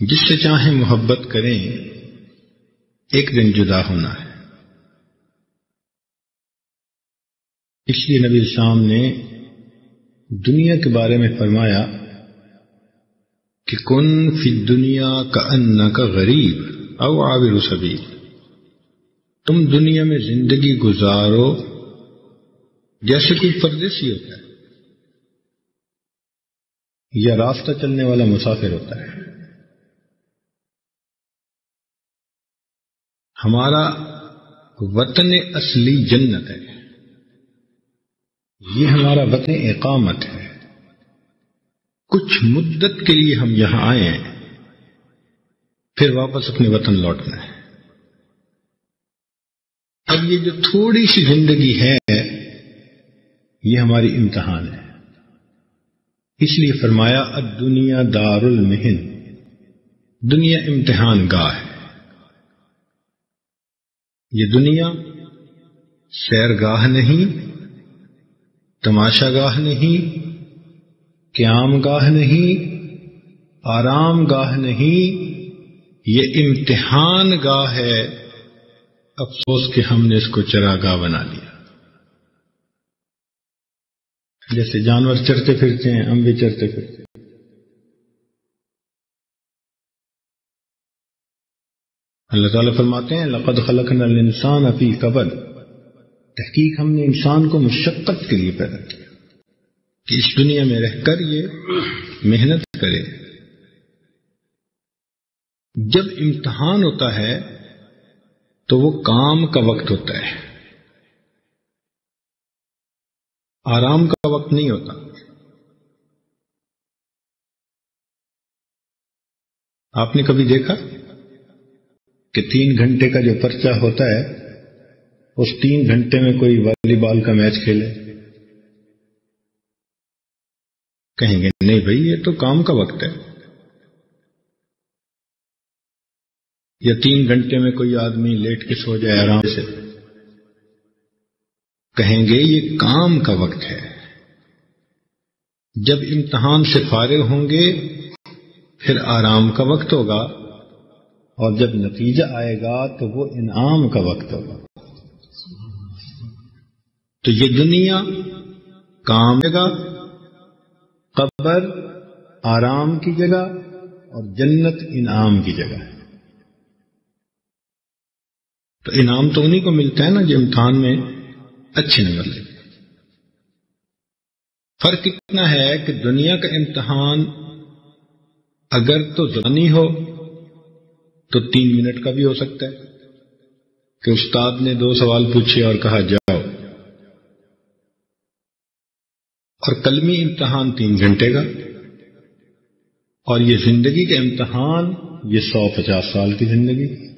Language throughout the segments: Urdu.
جس سے چاہیں محبت کریں، ایک دن جدا ہونا ہے۔ اس لیے نبی السلام نے دنیا کے بارے میں فرمایا کہ کن فی دنیا کا ان کا غریب او عابر سبیل۔ تم دنیا میں زندگی گزارو جیسے کوئی پردیسی ہوتا ہے یا راستہ چلنے والا مسافر ہوتا ہے۔ ہمارا وطن اصلی جنت ہے۔ یہ ہمارا وطن اقامت ہے۔ کچھ مدت کے لیے ہم یہاں آئے ہیں۔ پھر واپس اپنے وطن لوٹنا ہے۔ اب یہ جو تھوڑی سی زندگی ہے، یہ ہماری امتحان ہے۔ اس لیے فرمایا اب دنیا دار المہن دنیا امتحان گاہ ہے۔ یہ دنیا سیر گاہ نہیں تماشا گاہ نہیں قیام گاہ نہیں آرام گاہ نہیں، یہ امتحان گاہ ہے۔ افسوس کہ ہم نے اس کو چرا گاہ بنا لیا۔ جیسے جانور چرتے پھرتے ہیں، ہم بھی چرتے پھرتے ہیں۔ اللہ تعالیٰ فرماتے ہیں، لقد خلقنا الانسان فی قبل۔ تحقیق ہم نے انسان کو مشقت کے لیے پیدا کیا۔ کہ اس دنیا میں رہ کر یہ محنت کرے۔ جب امتحان ہوتا ہے، تو وہ کام کا وقت ہوتا ہے۔ آرام کا وقت نہیں ہوتا۔ آپ نے کبھی دیکھا؟ کہ تین گھنٹے کا جو پرچہ ہوتا ہے، اس تین گھنٹے میں کوئی والی بال کا میچ کھیلے۔ کہیں گے، نہیں بھائی، یہ تو کام کا وقت ہے۔ یا تین گھنٹے میں کوئی آدمی لیٹ کے سو جائے آرام سے۔ کہیں گے، یہ کام کا وقت ہے۔ جب امتحان سے فارغ ہوں گے، پھر آرام کا وقت ہوگا۔ اور جب نتیجہ آئے گا تو وہ انعام کا وقت ہوگا۔ تو یہ دنیا کام جگہ، قبر آرام کی جگہ اور جنت انعام کی جگہ ہے۔ تو انعام تو انہیں کو ملتا ہے نا جو امتحان میں اچھے نمبر لے۔ فرق اتنا ہے کہ دنیا کا امتحان اگر تو زبانی ہو تو تین منٹ کا بھی ہو سکتا ہے کہ استاد نے دو سوال پوچھے اور کہا، جاؤ۔ اور کلمی امتحان تین گھنٹے کا۔ اور یہ زندگی کا امتحان، یہ سو پچاس سال کی زندگی۔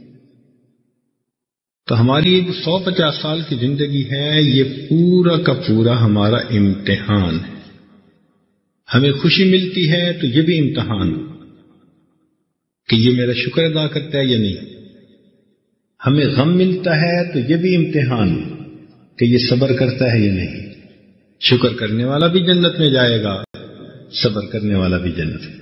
تو ہماری جو سو پچاس سال کی زندگی ہے، یہ پورا کا پورا ہمارا امتحان ہے۔ ہمیں خوشی ملتی ہے تو یہ بھی امتحان۔ کہ یہ میرا شکر ادا کرتا ہے یا نہیں؟ ہمیں غم ملتا ہے تو یہ بھی امتحان کہ یہ صبر کرتا ہے یا نہیں۔ شکر کرنے والا بھی جنت میں جائے گا، صبر کرنے والا بھی جنت میں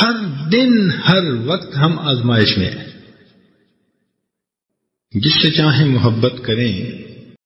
ہر دن، ہر وقت ہم آزمائش میں ہیں۔ جس سے چاہیں محبت کریں